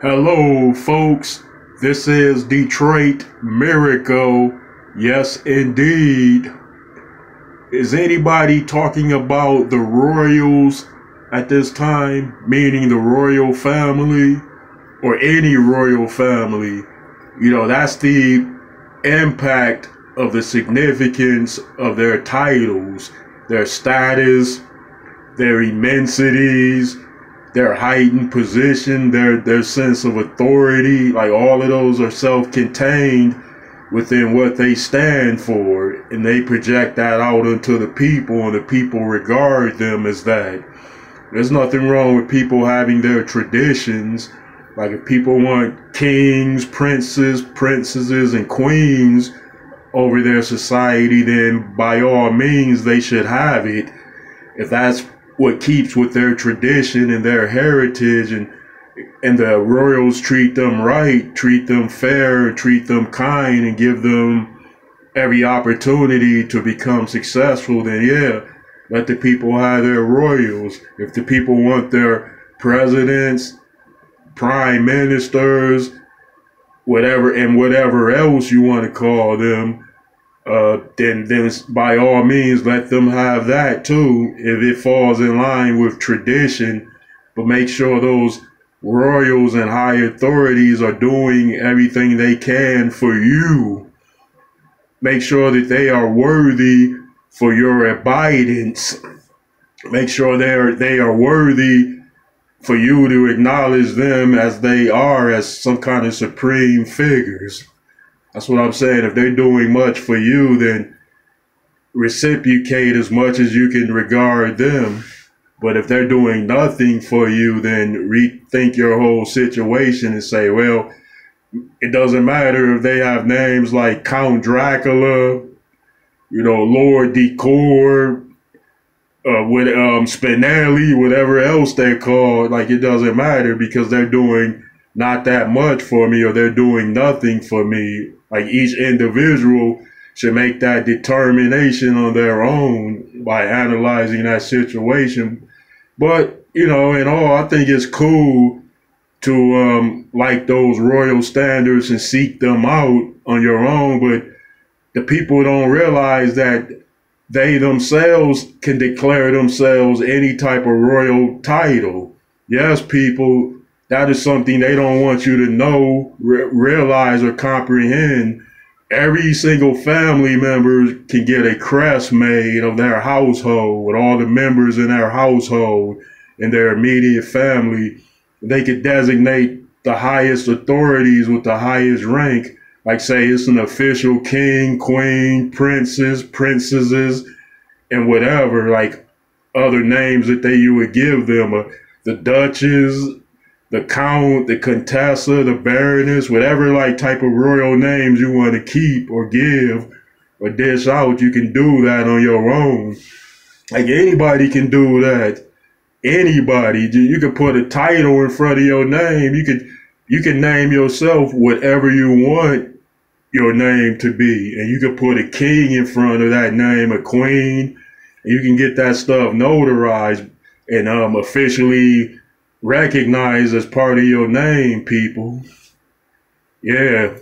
Hello, folks. This is Detroit Miracle. Yes, indeed. Is anybody talking about the Royals at this time? Meaning the royal family or any royal family? You know, that's the impact of the significance of their titles, their status, their immensities their heightened position, their their sense of authority, like all of those are self-contained within what they stand for, and they project that out into the people, and the people regard them as that. There's nothing wrong with people having their traditions. Like if people want kings, princes, princesses, and queens over their society, then by all means they should have it. If that's what keeps with their tradition and their heritage and and the royals treat them right, treat them fair, treat them kind and give them every opportunity to become successful, then yeah, let the people have their royals. If the people want their presidents, prime ministers, whatever, and whatever else you want to call them, uh, then then by all means let them have that too if it falls in line with tradition. But make sure those royals and high authorities are doing everything they can for you. Make sure that they are worthy for your abidance. Make sure they are they are worthy for you to acknowledge them as they are as some kind of supreme figures. That's what I'm saying. If they're doing much for you, then reciprocate as much as you can regard them. But if they're doing nothing for you, then rethink your whole situation and say, well, it doesn't matter if they have names like Count Dracula, you know, Lord Decor, uh, with um, Spinelli, whatever else they're called. Like it doesn't matter because they're doing not that much for me or they're doing nothing for me like each individual should make that determination on their own by analyzing that situation. But, you know, in all, I think it's cool to um, like those royal standards and seek them out on your own. But the people don't realize that they themselves can declare themselves any type of royal title. Yes, people, that is something they don't want you to know, re- realize, or comprehend. Every single family member can get a crest made of their household with all the members in their household and their immediate family. They could designate the highest authorities with the highest rank. Like say it's an official king, queen, princes, princesses, and whatever, like other names that they you would give them. Uh, the duchess, the count, the contessa, the baroness, whatever like type of royal names you want to keep or give or dish out, you can do that on your own. Like anybody can do that. Anybody, you can put a title in front of your name. You could, you can name yourself whatever you want your name to be, and you can put a king in front of that name, a queen, and you can get that stuff notarized and um officially recognized as part of your name, people. Yeah,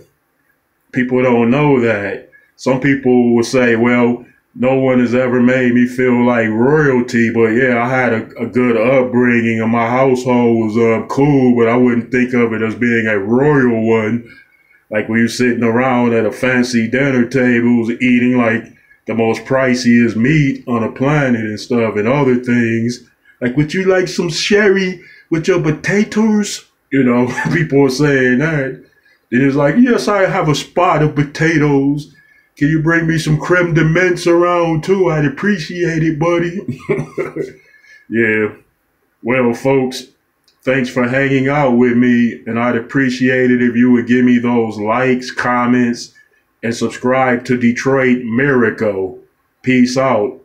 people don't know that. Some people will say, well, no one has ever made me feel like royalty, but yeah, I had a, a good upbringing and my household was um, cool, but I wouldn't think of it as being a royal one. Like you're sitting around at a fancy dinner table eating like the most priciest meat on the planet and stuff and other things. Like, would you like some sherry with your potatoes? You know, people are saying that. Then it's like, yes, I have a spot of potatoes. Can you bring me some creme de menthe around too? I'd appreciate it, buddy. yeah. Well, folks, thanks for hanging out with me. And I'd appreciate it if you would give me those likes, comments, and subscribe to Detroit Miracle. Peace out.